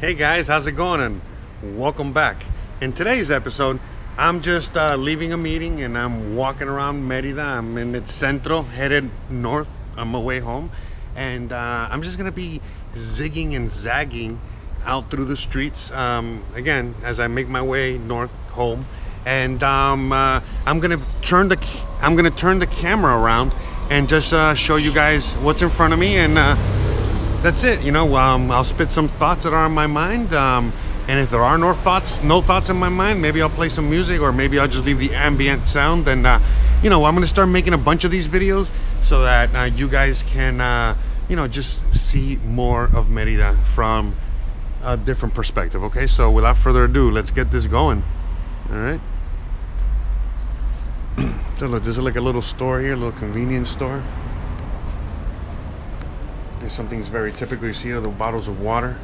Hey guys, how's it going? And welcome back. In today's episode, I'm just uh, leaving a meeting and I'm walking around Merida. I'm in its centro, headed north on my way home. And uh, I'm just gonna be zigging and zagging out through the streets um, again as I make my way north home. And um, uh, I'm gonna turn the I'm gonna turn the camera around and just uh, show you guys what's in front of me and uh, that's it. You know, um, I'll spit some thoughts that are on my mind. Um, and if there are no thoughts, no thoughts in my mind, maybe I'll play some music or maybe I'll just leave the ambient sound. And, uh, you know, I'm going to start making a bunch of these videos so that uh, you guys can, uh, you know, just see more of Merida from a different perspective. Okay, so without further ado, let's get this going. All right. so look, this is like a little store here, a little convenience store. There's something's very typical. You see the bottles of water.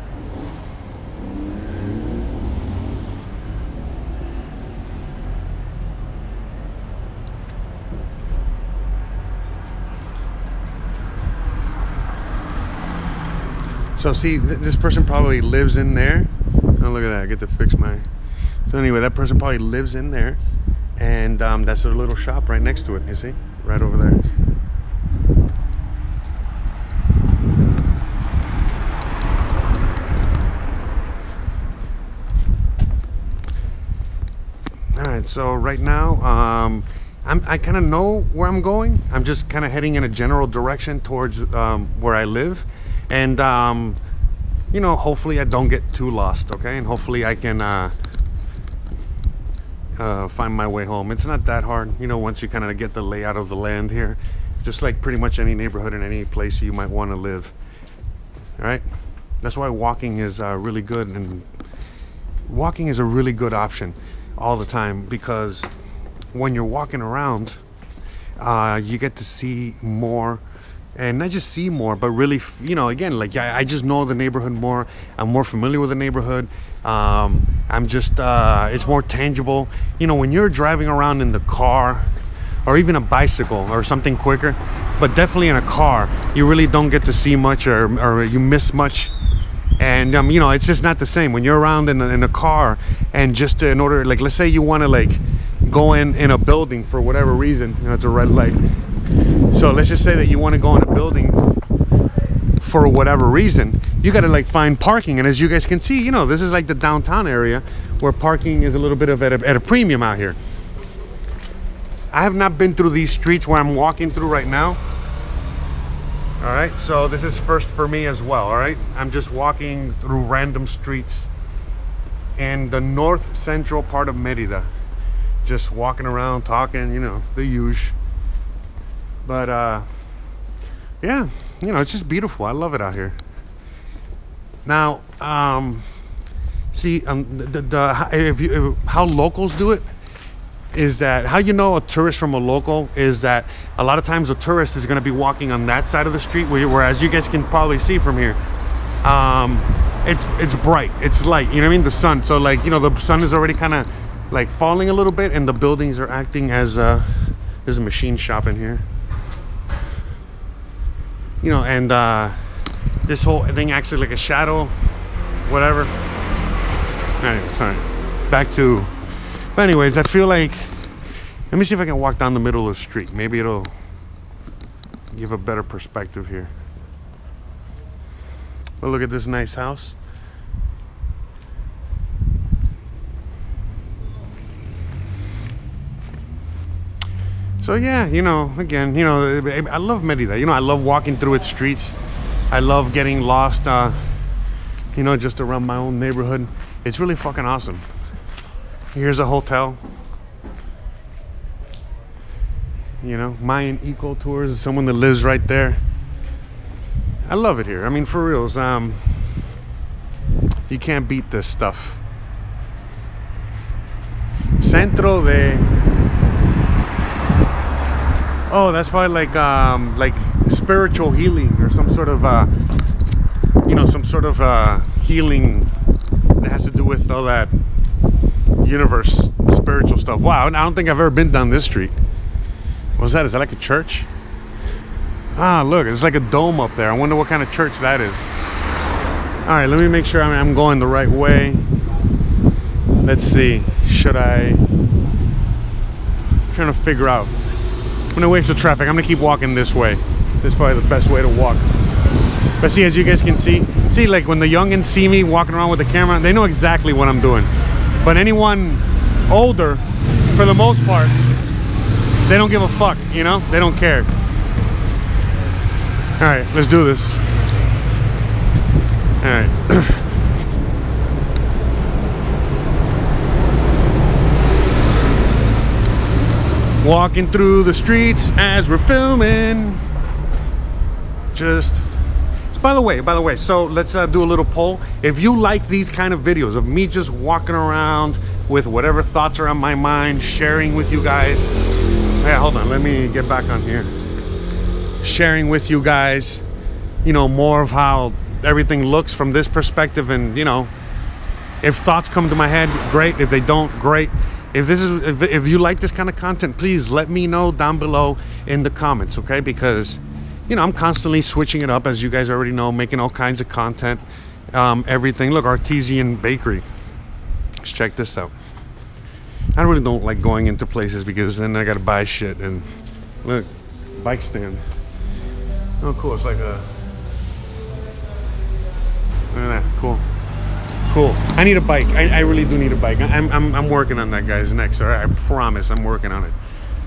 So see, th this person probably lives in there. Oh, look at that! I get to fix my. So anyway, that person probably lives in there, and um, that's their little shop right next to it. You see, right over there. Right, so right now, um, I'm, I kind of know where I'm going. I'm just kind of heading in a general direction towards um, where I live, and um, you know, hopefully I don't get too lost. Okay, and hopefully I can uh, uh, find my way home. It's not that hard, you know, once you kind of get the layout of the land here, just like pretty much any neighborhood in any place you might want to live. All right, that's why walking is uh, really good, and walking is a really good option all the time because when you're walking around, uh, you get to see more and not just see more, but really, you know, again, like I, I just know the neighborhood more. I'm more familiar with the neighborhood. Um, I'm just, uh, it's more tangible. You know, when you're driving around in the car or even a bicycle or something quicker, but definitely in a car, you really don't get to see much or, or you miss much and um, you know it's just not the same. When you're around in a, in a car and just in order like let's say you want to like go in in a building for whatever reason you know it's a red light. So let's just say that you want to go in a building for whatever reason you got to like find parking. And as you guys can see you know this is like the downtown area where parking is a little bit of at a, at a premium out here. I have not been through these streets where i'm walking through right now all right, so this is first for me as well. All right, I'm just walking through random streets in the north central part of Merida, just walking around, talking, you know, the usual. But uh, yeah, you know, it's just beautiful. I love it out here. Now, um, see, um, the, the, the if you if, how locals do it is that how you know a tourist from a local is that a lot of times a tourist is going to be walking on that side of the street where, whereas you guys can probably see from here um, it's it's bright it's light you know what i mean? The sun so like you know the sun is already kind of like falling a little bit and the buildings are acting as uh there's a machine shop in here. You know and uh this whole thing acts like a shadow whatever. Anyway sorry. Back to but anyways, I feel like let me see if I can walk down the middle of the street. Maybe it'll give a better perspective here. But look at this nice house. So yeah, you know, again, you know, I love Merida. You know, I love walking through its streets. I love getting lost, uh, you know, just around my own neighborhood. It's really fucking awesome. Here's a hotel. You know, Mayan Eco Tours, someone that lives right there. I love it here. I mean, for reals, um, you can't beat this stuff. Centro de. Oh, that's probably like um, like spiritual healing or some sort of uh, you know, some sort of uh, healing that has to do with all that universe, spiritual stuff. Wow, I don't think I've ever been down this street. What's that? Is that like a church? Ah, look, it's like a dome up there. I wonder what kind of church that is. All right, let me make sure I'm, going the right way. Let's see. Should I? I'm trying to figure out. I'm gonna wait for traffic. I'm gonna keep walking this way. This is probably the best way to walk. But see, as you guys can see, see, like when the youngins see me walking around with the camera, they know exactly what I'm doing. But anyone older, for the most part, they don't give a fuck, you know? They don't care. All right, let's do this. All right. Walking through the streets as we're filming. Just by the way, by the way, so let's uh, do a little poll. If you like these kind of videos of me just walking around with whatever thoughts are on my mind, sharing with you guys. Yeah, hold on, let me get back on here. Sharing with you guys, you know, more of how everything looks from this perspective and, you know, if thoughts come to my head, great. If they don't, great. If this is if, if you like this kind of content, please let me know down below in the comments, okay? Because you know, I'm constantly switching it up, as you guys already know, making all kinds of content, um, everything. Look, Artesian Bakery. Let's check this out. I really don't like going into places because then I gotta buy shit. And look, bike stand. Oh, cool. It's like a. Look at that. Cool. Cool. I need a bike. I, I really do need a bike. I'm, I'm, I'm working on that, guys. Next, all right? I promise I'm working on it.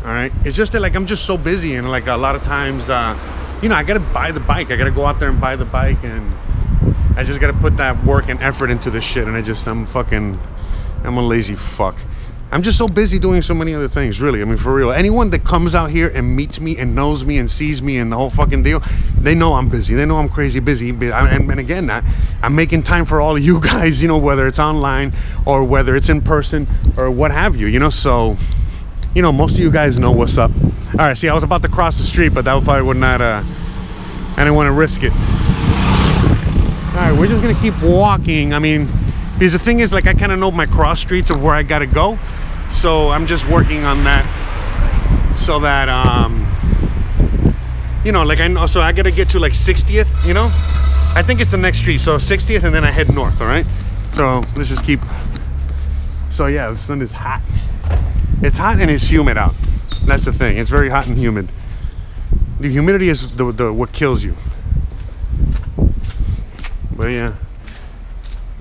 All right. It's just that, like, I'm just so busy, and like a lot of times, uh, you know, I gotta buy the bike. I gotta go out there and buy the bike, and I just gotta put that work and effort into this shit. And I just, I'm fucking, I'm a lazy fuck. I'm just so busy doing so many other things, really. I mean, for real. Anyone that comes out here and meets me and knows me and sees me and the whole fucking deal, they know I'm busy. They know I'm crazy busy. And, again, I, I'm making time for all of you guys, you know, whether it's online or whether it's in person or what have you, you know. So, you know, most of you guys know what's up. All right, see, I was about to cross the street, but that probably would not, uh, I didn't want to risk it. All right, we're just gonna keep walking. I mean, because the thing is, like, I kind of know my cross streets of where I gotta go. So I'm just working on that so that, um, you know, like I know, so I gotta get to like 60th, you know? I think it's the next street. So 60th and then I head north, all right? So let's just keep, so yeah, the sun is hot. It's hot and it's humid out. That's the thing. It's very hot and humid. The humidity is the, the what kills you. But yeah,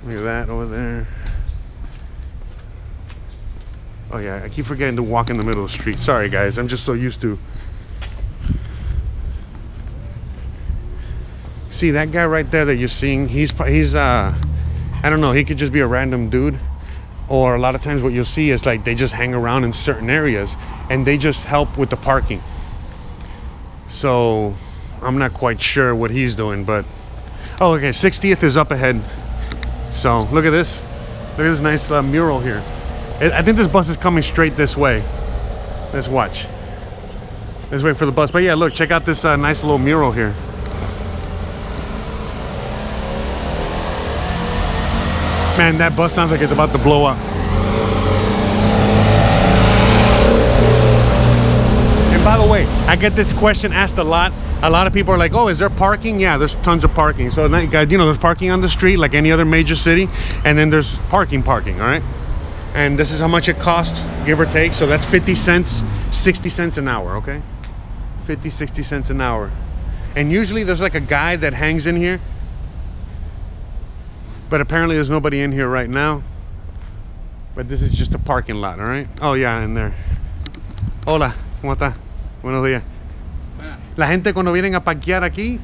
look at that over there. Oh yeah, I keep forgetting to walk in the middle of the street. Sorry guys, I'm just so used to. See that guy right there that you're seeing? He's he's uh, I don't know. He could just be a random dude or a lot of times what you'll see is like they just hang around in certain areas and they just help with the parking. So i'm not quite sure what he's doing but oh okay 60th is up ahead. So look at this. Look at this nice uh, mural here. I think this bus is coming straight this way. Let's watch. Let's wait for the bus. But yeah look check out this uh, nice little mural here Man, that bus sounds like it's about to blow up. And by the way, I get this question asked a lot. A lot of people are like, oh, is there parking? Yeah, there's tons of parking. So, uh, you know, there's parking on the street like any other major city. And then there's parking, parking, all right? And this is how much it costs, give or take. So that's 50 cents, 60 cents an hour, okay? 50, 60 cents an hour. And usually there's like a guy that hangs in here but apparently there's nobody in here right now. But this is just a parking lot, all right? Oh, yeah, in there. Hola, ¿cómo está? Buenos días. La gente cuando vienen a parquear aquí,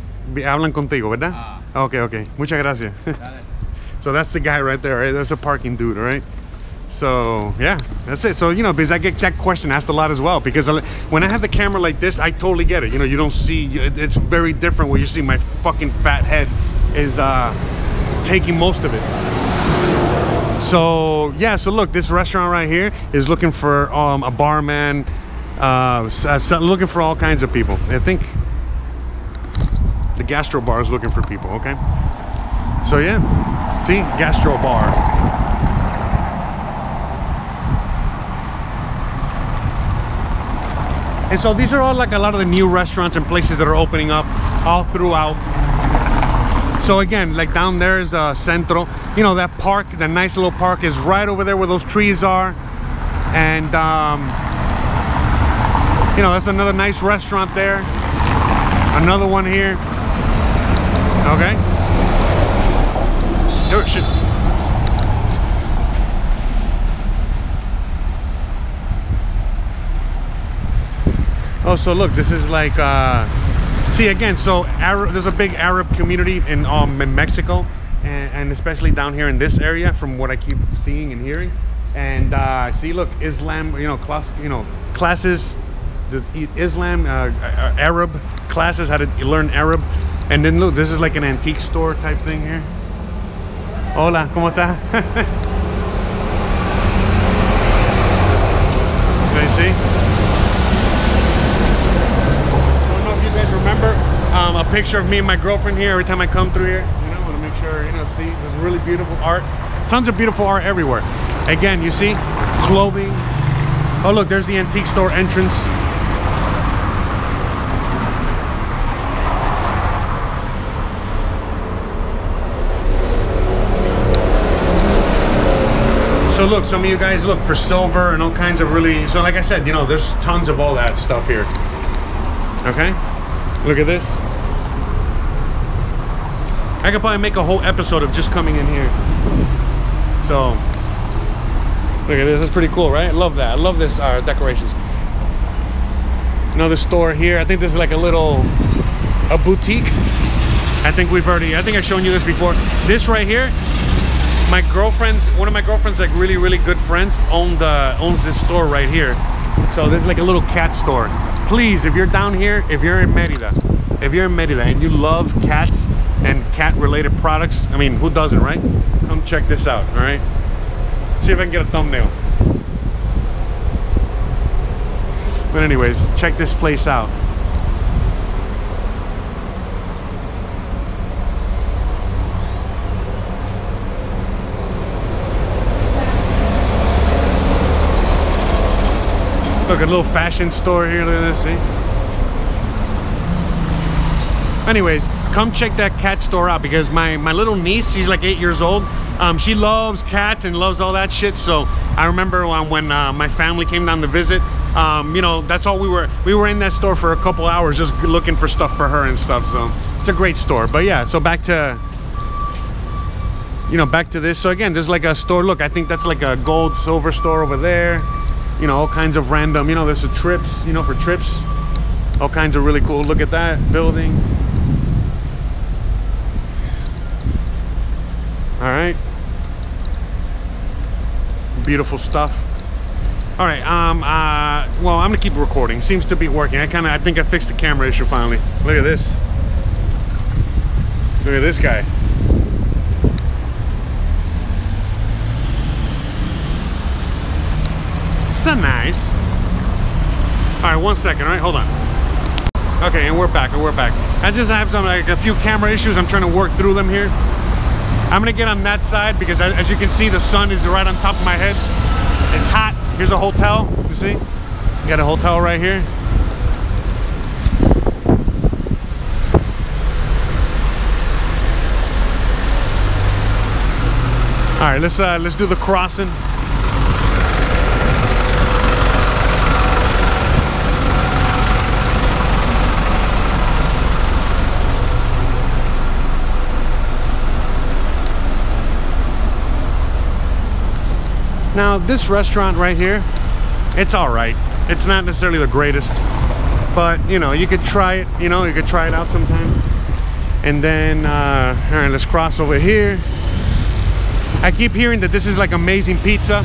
hablan contigo, ¿verdad? Ah. Okay, okay. Muchas gracias. so that's the guy right there, right? That's a parking dude, all right? So yeah, that's it. So you know, because I get that question asked a lot as well. Because when I have the camera like this, I totally get it. You know, you don't see. It's very different where you see my fucking fat head is uh taking most of it. So yeah, so look, this restaurant right here is looking for um, a barman, uh, uh looking for all kinds of people. I think the gastro bar is looking for people, okay? So yeah, see, gastro bar. And so these are all like a lot of the new restaurants and places that are opening up all throughout So again, like down there is the Centro. You know, that park, that nice little park is right over there where those trees are. And, um, you know, that's another nice restaurant there. Another one here. Okay. Oh, shit. Oh, so look, this is like, uh, see again, so Arab, there's a big Arab community in, um, in Mexico, and, and especially down here in this area, from what I keep seeing and hearing. And uh, see, look, Islam, you know, class, you know, classes, the Islam, uh, uh, Arab classes, how to learn Arab. And then look, this is like an antique store type thing here. Hola, ¿cómo está? Can you see? don't know if you guys remember um, a picture of me and my girlfriend here every time I come through here. You know, I want to make sure, you know, see, there's really beautiful art. Tons of beautiful art everywhere. Again, you see, clothing. Oh, look, there's the antique store entrance. So look, some of you guys look for silver and all kinds of really, so like I said, you know, there's tons of all that stuff here. Okay? Look at this. I could probably make a whole episode of just coming in here. So, look at this. It's pretty cool, right? I love that. I love this uh, decorations. Another store here. I think this is like a little a boutique. I think we've already. I think I've shown you this before. This right here. My girlfriend's one of my girlfriend's like really really good friends owned uh, owns this store right here. So this is like a little cat store please, if you're down here, if you're in Merida, if you're in Merida and you love cats and cat related products, I mean, who doesn't, right? Come check this out, all right? See if I can get a thumbnail. But anyways, check this place out. Look, a little fashion store here. Look at this, see? Anyways, come check that cat store out because my, my little niece, she's like eight years old. Um, she loves cats and loves all that shit. So I remember when, when uh, my family came down to visit, um, you know, that's all we were. We were in that store for a couple hours just looking for stuff for her and stuff. So it's a great store. But yeah, so back to, you know, back to this. So again, there's like a store. Look, I think that's like a gold, silver store over there you know all kinds of random you know there's a trips you know for trips all kinds of really cool look at that building all right beautiful stuff all right um uh well i'm gonna keep recording seems to be working i kind of i think i fixed the camera issue finally look at this look at this guy so nice. All right, one second, all right, hold on. Okay, and we're back, and we're back. I just have some, like a few camera issues. I'm trying to work through them here. I'm gonna get on that side because as you can see, the sun is right on top of my head. It's hot. Here's a hotel, you see? You got a hotel right here. All right, let's uh, let's do the crossing. Now, this restaurant right here, it's all right. It's not necessarily the greatest, but you know, you could try it, you know, you could try it out sometime. And then, uh, all right, let's cross over here. I keep hearing that this is like amazing pizza.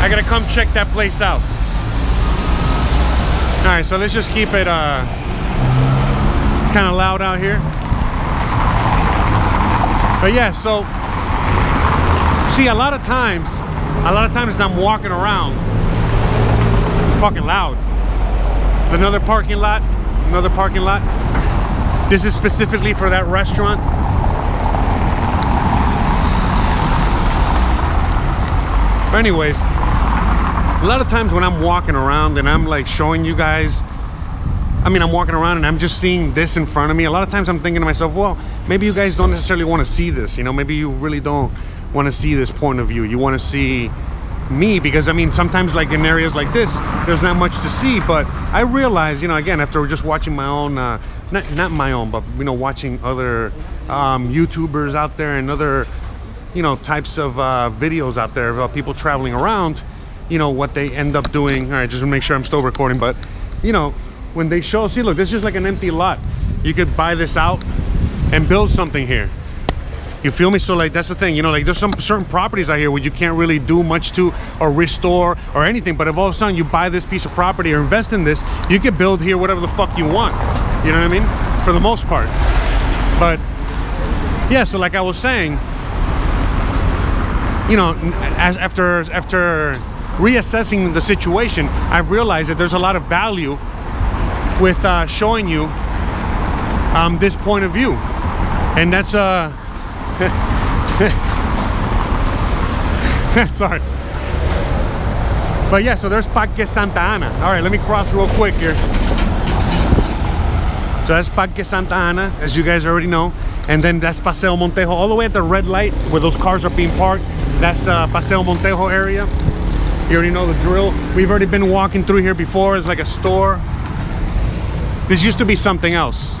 I gotta come check that place out. All right, so let's just keep it, uh, kind of loud out here. But yeah, so see a lot of times, a lot of times I'm walking around, fucking loud. Another parking lot, another parking lot. This is specifically for that restaurant. But anyways, a lot of times when I'm walking around and I'm like showing you guys, I mean, I'm walking around and I'm just seeing this in front of me. A lot of times I'm thinking to myself, well, maybe you guys don't necessarily want to see this. You know, maybe you really don't want to see this point of view. You want to see me because I mean, sometimes like in areas like this, there's not much to see. But I realize, you know, again, after just watching my own, uh, not not my own, but you know, watching other um, YouTubers out there and other, you know, types of uh, videos out there about people traveling around you know what they end up doing all right just to make sure i'm still recording but you know when they show see look this is just like an empty lot. You could buy this out and build something here. You feel me? So like that's the thing you know like there's some certain properties out here where you can't really do much to or restore or anything but if all of a sudden you buy this piece of property or invest in this you could build here whatever the fuck you want. You know what i mean? For the most part. But yeah so like i was saying you know as after after reassessing the situation, I've realized that there's a lot of value with uh, showing you um, this point of view. And that's, uh, sorry. But yeah, so there's Parque Santa Ana. All right, let me cross real quick here. So that's Parque Santa Ana, as you guys already know. And then that's Paseo Montejo, all the way at the red light where those cars are being parked. That's uh, Paseo Montejo area. You already know the drill. We've already been walking through here before. It's like a store. This used to be something else.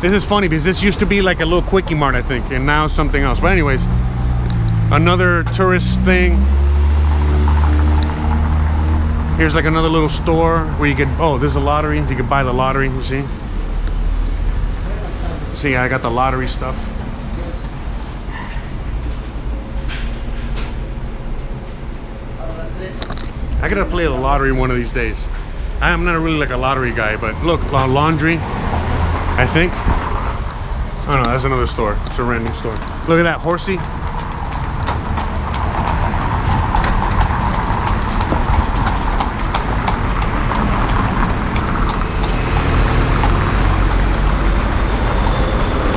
This is funny because this used to be like a little quickie mart, I think, and now something else. But anyways, another tourist thing. Here's like another little store where you could, oh, there's a lottery. You can buy the lottery, you see? See, I got the lottery stuff. I gotta play the lottery one of these days. I'm not really like a lottery guy, but look, laundry, I think. Oh no, that's another store. It's a random store. Look at that, horsey.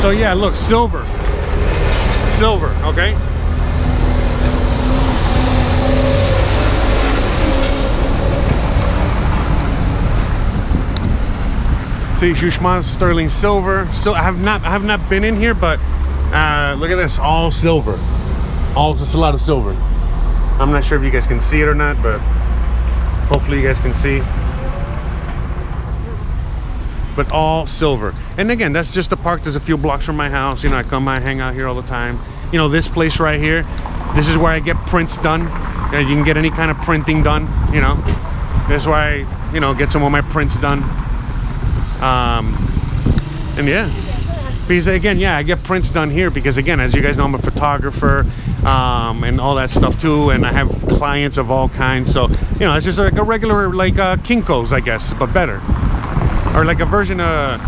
So yeah, look, silver. Silver, okay? See Schuschmann sterling silver. So I have not I have not been in here, but uh, look at this, all silver. All just a lot of silver. I'm not sure if you guys can see it or not, but hopefully you guys can see. But all silver. And again, that's just the park. There's a few blocks from my house. You know, I come, I hang out here all the time. You know, this place right here, this is where I get prints done. You, you can get any kind of printing done, you know. This is where I, you know, get some of my prints done. Um, and yeah, because again, yeah, I get prints done here because again, as you guys know, I'm a photographer um, and all that stuff too, and I have clients of all kinds. So you know, it's just like a regular like uh, Kinkos, I guess, but better, or like a version of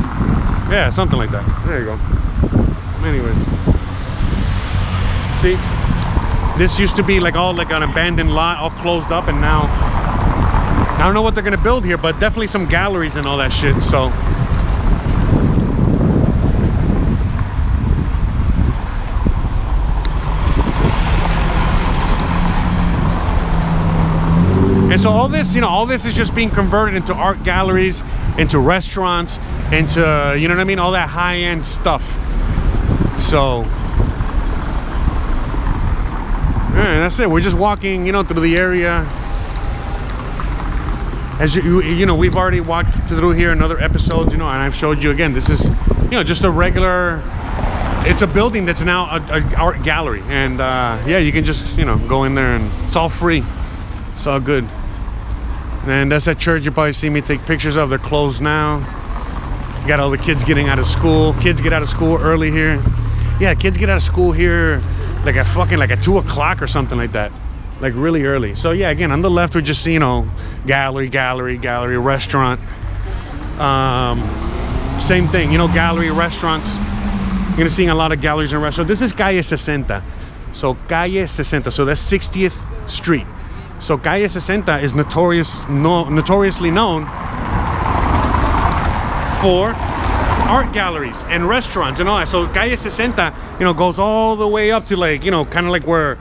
yeah, something like that. There you go. Anyways, see, this used to be like all like an abandoned lot, all closed up, and now I don't know what they're gonna build here, but definitely some galleries and all that shit, so. And so all this, you know, all this is just being converted into art galleries, into restaurants, into, you know what I mean? All that high-end stuff. So, yeah, that's it. We're just walking, you know, through the area as you, you know we've already walked through here another episode, you know and i've showed you again this is you know just a regular it's a building that's now a, a art gallery. And uh, yeah you can just you know go in there and it's all free. It's all good. And that's that church. You probably see me take pictures of they're closed now. Got all the kids getting out of school. Kids get out of school early here. Yeah kids get out of school here like at fucking like at two o'clock or something like that like really early. So yeah, again, on the left we just see, you know, gallery, gallery, gallery, restaurant. Um, same thing, you know, gallery, restaurants. You're gonna see a lot of galleries and restaurants. This is Calle 60. So Calle 60. So that's 60th Street. So Calle 60 is notorious, no, notoriously known for art galleries and restaurants and all that. So Calle 60, you know, goes all the way up to like, you know, kind of like where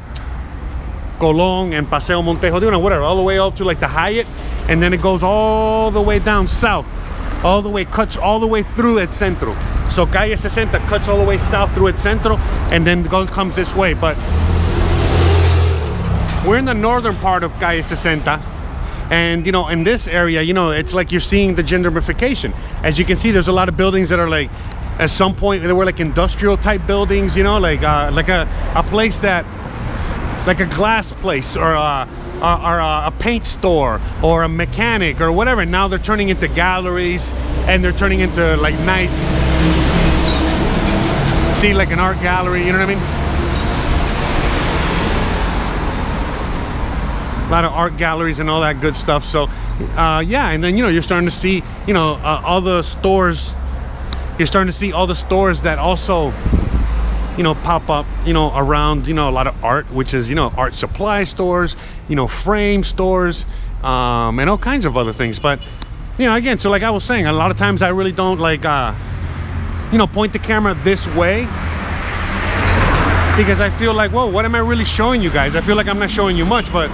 Colón and Paseo Montejo, know, whatever, all the way up to like the Hyatt, and then it goes all the way down south, all the way, cuts all the way through El Centro. So Calle 60 cuts all the way south through El Centro, and then goes, comes this way. But we're in the northern part of Calle 60, and you know, in this area, you know, it's like you're seeing the gentrification. As you can see, there's a lot of buildings that are like, at some point, they were like industrial type buildings, you know, like uh, like a, a place that like a glass place or a, a, or a, paint store or a mechanic or whatever. Now they're turning into galleries and they're turning into like nice, see like an art gallery, you know what I mean? A lot of art galleries and all that good stuff. So uh, yeah, and then, you know, you're starting to see, you know, uh, all the stores, you're starting to see all the stores that also you know pop up you know around you know a lot of art which is you know art supply stores you know frame stores um, and all kinds of other things. But you know again so like i was saying a lot of times i really don't like uh you know point the camera this way because i feel like whoa what am i really showing you guys? I feel like i'm not showing you much but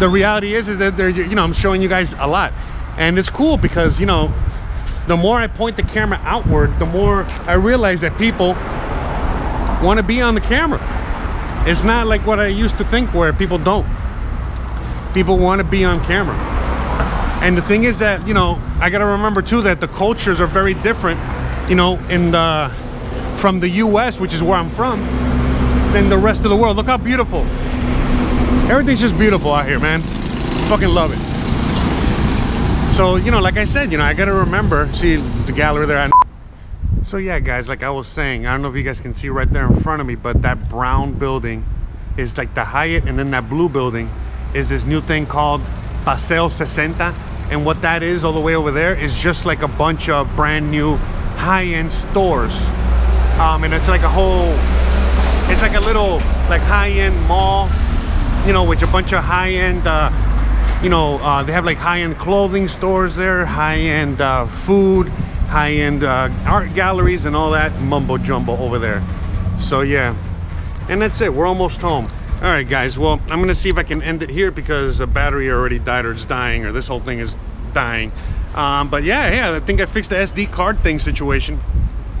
the reality is, is that they're you know i'm showing you guys a lot. And it's cool because you know the more i point the camera outward the more i realize that people want to be on the camera. It's not like what I used to think where people don't. People want to be on camera. And the thing is that, you know, I got to remember too that the cultures are very different, you know, in the from the US, which is where I'm from, than the rest of the world. Look how beautiful. Everything's just beautiful out here, man. Fucking love it. So, you know, like I said, you know, I got to remember, see, there's a gallery there. So yeah, guys, like I was saying, I don't know if you guys can see right there in front of me, but that brown building is like the Hyatt, and then that blue building is this new thing called Paseo 60. And what that is all the way over there is just like a bunch of brand new high-end stores. Um, and it's like a whole, it's like a little like high-end mall, you know, with a bunch of high-end, uh, you know, uh, they have like high-end clothing stores there, high-end uh, food, high-end uh, art galleries and all that mumbo jumbo over there. So yeah. And that's it. We're almost home. All right guys. Well i'm gonna see if i can end it here because the battery already died or it's dying or this whole thing is dying. Um, but yeah yeah i think i fixed the sd card thing situation.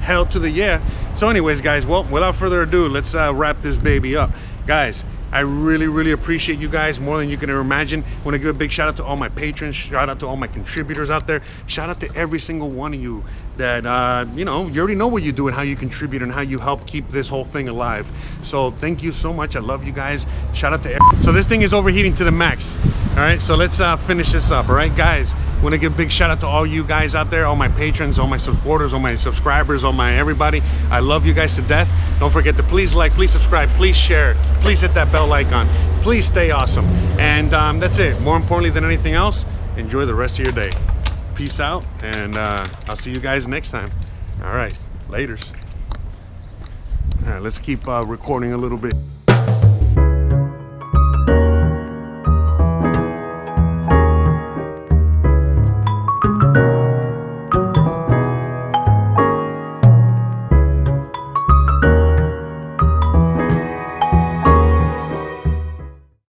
Hell to the yeah. So anyways guys well without further ado let's uh, wrap this baby up. Guys I really, really appreciate you guys more than you can imagine. I want to give a big shout out to all my patrons, shout out to all my contributors out there, shout out to every single one of you that, uh, you know, you already know what you do and how you contribute and how you help keep this whole thing alive. So thank you so much. I love you guys. Shout out to So this thing is overheating to the max. All right, so let's uh, finish this up. All right, guys want to give a big shout out to all you guys out there all my patrons all my supporters all my subscribers all my everybody. I love you guys to death. Don't forget to please like please subscribe please share please hit that bell icon. Please stay awesome. And um, that's it. More importantly than anything else enjoy the rest of your day. Peace out and uh, i'll see you guys next time. All right. Laters. All right let's keep uh, recording a little bit